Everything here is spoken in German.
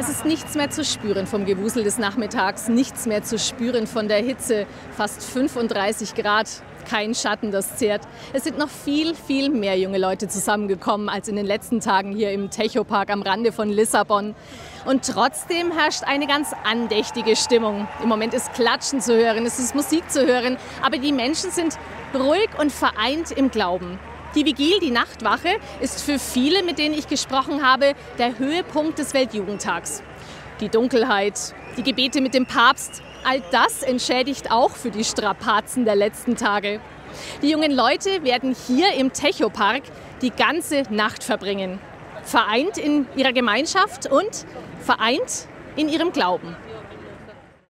Es ist nichts mehr zu spüren vom Gewusel des Nachmittags, nichts mehr zu spüren von der Hitze, fast 35 Grad, kein Schatten, das zehrt. Es sind noch viel, viel mehr junge Leute zusammengekommen als in den letzten Tagen hier im Techopark am Rande von Lissabon. Und trotzdem herrscht eine ganz andächtige Stimmung. Im Moment ist Klatschen zu hören, es ist Musik zu hören, aber die Menschen sind ruhig und vereint im Glauben. Die Vigil, die Nachtwache, ist für viele, mit denen ich gesprochen habe, der Höhepunkt des Weltjugendtags. Die Dunkelheit, die Gebete mit dem Papst, all das entschädigt auch für die Strapazen der letzten Tage. Die jungen Leute werden hier im Techopark die ganze Nacht verbringen. Vereint in ihrer Gemeinschaft und vereint in ihrem Glauben.